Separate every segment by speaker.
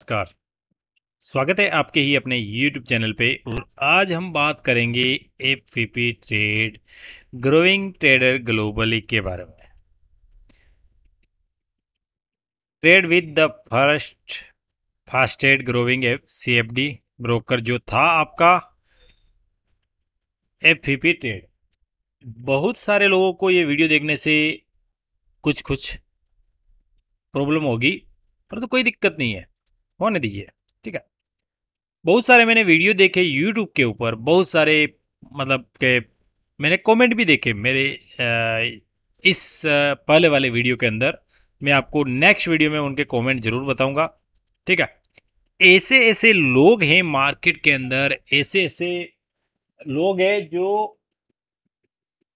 Speaker 1: नमस्कार। स्वागत है आपके ही अपने YouTube चैनल पे। और आज हम बात करेंगे F trade growing trader globally के बारे में। Trade with the first fastest growing F C broker जो था आपका एफ़ ट्रेड बहुत सारे लोगों को ये वीडियो देखने से कुछ कुछ प्रॉब्लम होगी परंतु तो कोई दिक्कत नहीं है। होने दीजिए, ठीक है? बहुत सारे मैंने वीडियो देखे यूट्यूब के ऊपर, बहुत सारे मतलब के मैंने कमेंट भी देखे मेरे इस पहले वाले वीडियो के अंदर। मैं आपको नेक्स्ट वीडियो में उनके कमेंट ज़रूर बताऊँगा, ठीक है? ऐसे ऐसे लोग हैं मार्केट के अंदर ऐसे ऐसे लोग हैं जो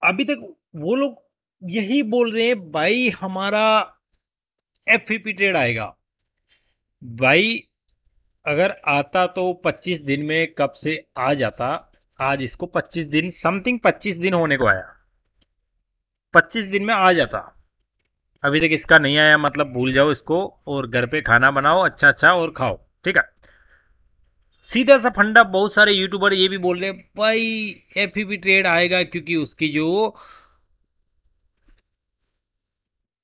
Speaker 1: अभी तक वो लोग यही बोल रहे हैं, भाई हमारा एफ़ ट्रेड आएगा। भाई, अगर आता तो 25 दिन में कब से आ जाता? आज इसको 25 दिन समथिंग 25 दिन होने को आया। 25 दिन में आ जाता। अभी तक इसका नहीं आया मतलब भूल जाओ इसको, और घर पे खाना बनाओ अच्छा अच्छा और खाओ, ठीक है? सीधा सा फंडा, बहुत सारे यूट्यूबर ये भी बोल रहे भाई एफ़ ट्रेड आएगा क्योंकि उसकी जो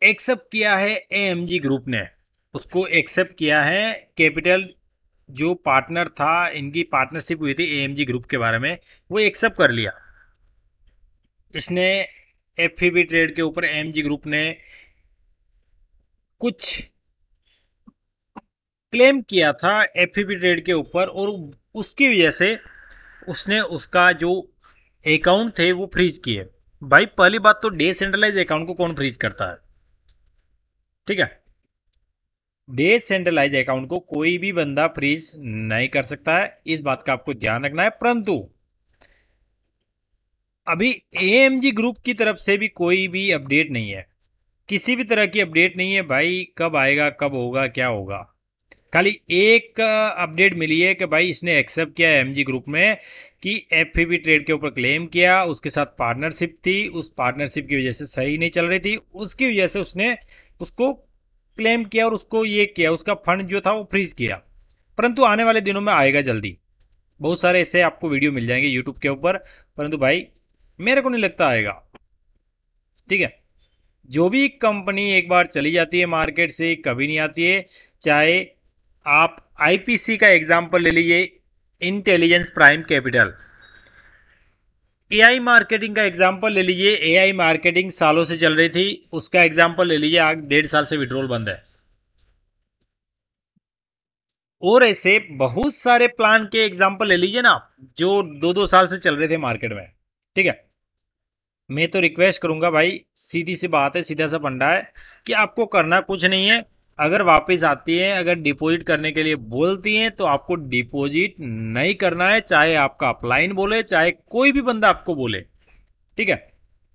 Speaker 1: एक्सेप्ट किया है एएमजी ग्रुप ने। उसको एक्सेप्ट किया है कैपिटल जो पार्टनर था, इनकी पार्टनरशिप हुई थी ए ग्रुप के बारे में, वो एक्सेप्ट कर लिया। इसने एफ़ ट्रेड के ऊपर एमजी ग्रुप ने कुछ क्लेम किया था एफ़ ट्रेड के ऊपर और उसकी वजह से उसने उसका जो अकाउंट थे वो फ्रीज किए। भाई, पहली बात तो डिसेंट्रलाइज अकाउंट को कौन फ्रीज करता है? ठीक है? डिसेंट्रलाइज अकाउंट को कोई भी बंदा फ्रीज नहीं कर सकता है। इस बात का आपको ध्यान रखना है। परंतु, अभी एएमजी ग्रुप की तरफ़ से भी कोई भी अपडेट नहीं है। किसी भी तरह की अपडेट नहीं है, भाई कब आएगा, कब होगा, क्या होगा। खाली एक अपडेट मिली है कि भाई इसने एक्सेप्ट किया एम ग्रुप में कि एफ़ ट्रेड के ऊपर क्लेम किया, उसके साथ पार्टनरशिप थी, उस पार्टनरशिप की वजह से सही नहीं चल रही थी, उसकी वजह से उसने उसको क्लेम किया और उसको ये किया, उसका फंड जो था वो फ्रीज किया। परंतु आने वाले दिनों में आएगा जल्दी। बहुत सारे ऐसे आपको वीडियो मिल जाएँगे यूट्यूब के ऊपर। परंतु भाई, मेरे को नहीं लगता आएगा। ठीक है? जो भी कंपनी एक बार चली जाती है मार्केट से, कभी नहीं आती है, चाहे आप आईपीसी का एग्ज़ाम्पल ले लीजिए intelligence prime capital AI marketing का एग्जांपल ले लीजिए। एआई मार्केटिंग सालों से चल रही थी। उसका एग्जांपल ले लीजिए। आज डेढ़ साल से विड्रोल बंद है। और ऐसे बहुत सारे प्लान के एग्जांपल ले लीजिए ना आप, जो दो दो साल से चल रहे थे मार्केट में। ठीक है? मैं तो रिक्वेस्ट करूँगा भाई, सीधी सी बात है, सीधा सा फंडा है कि आपको करना कुछ नहीं है। अगर वापस आती है, अगर डिपॉजिट करने के लिए बोलती हैं तो आपको डिपॉजिट नहीं करना है, चाहे आपका अपलाइन बोले, चाहे कोई भी बंदा आपको बोले। ठीक है?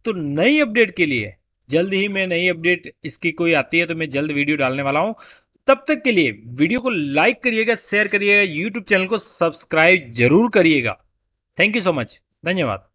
Speaker 1: तो नई अपडेट के लिए, जल्द ही मैं नई अपडेट इसकी कोई आती है तो मैं जल्द वीडियो डालने वाला हूँ। तब तक के लिए वीडियो को लाइक करिएगा, शेयर करिएगा, यूट्यूब चैनल को सब्सक्राइब ज़रूर करिएगा। Thank you so much. धन्यवाद।